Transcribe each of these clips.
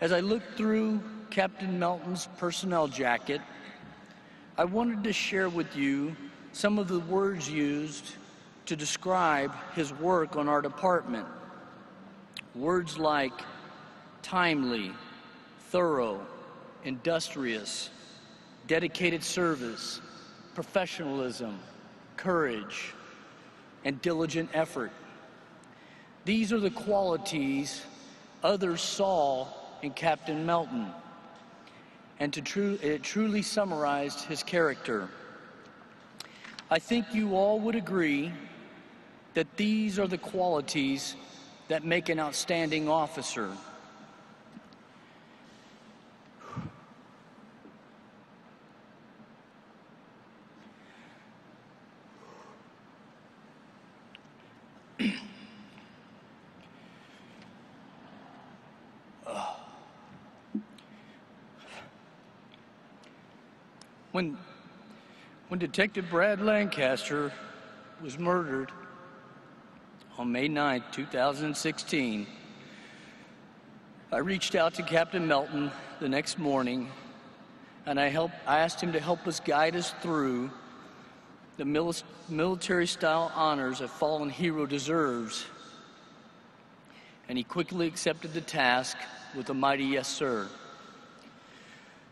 As I looked through Captain Melton's personnel jacket, I wanted to share with you some of the words used to describe his work on our department. Words like timely, thorough, industrious, dedicated service, professionalism, courage, and diligent effort. These are the qualities others saw in Captain Melton, and to tru- it truly summarized his character. I think you all would agree that these are the qualities that make an outstanding officer. When, when Detective Brad Lancaster was murdered on May 9, 2016, I reached out to Captain Melton the next morning and I, helped, I asked him to help us guide us through the mil- military style honors a fallen hero deserves. And he quickly accepted the task with a mighty yes, sir.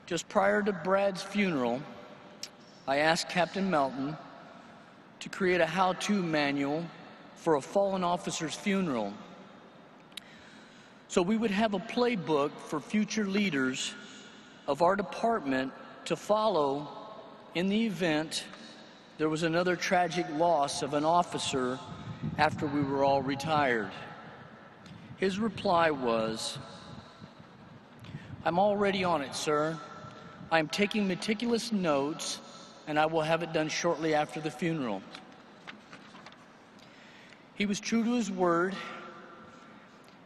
Just prior to Brad's funeral, I asked Captain Melton to create a how to manual for a fallen officer's funeral. So we would have a playbook for future leaders of our department to follow in the event there was another tragic loss of an officer after we were all retired. His reply was, I'm already on it, sir. I am taking meticulous notes, and I will have it done shortly after the funeral. He was true to his word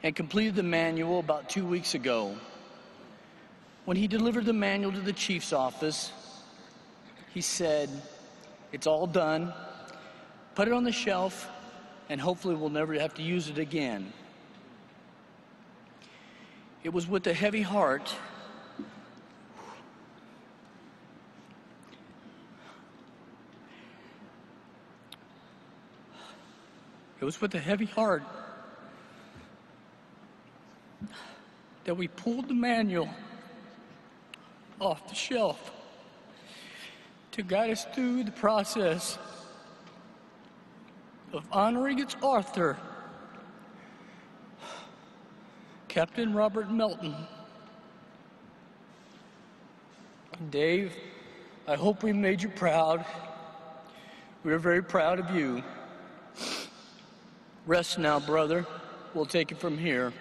and completed the manual about two weeks ago. When he delivered the manual to the chief's office, he said, It's all done. Put it on the shelf, and hopefully we'll never have to use it again. It was with a heavy heart It was with a heavy heart that we pulled the manual off the shelf to guide us through the process of honoring its author, Captain Robert Melton. Dave, I hope we made you proud. We are very proud of you. Rest now, brother. We'll take it from here.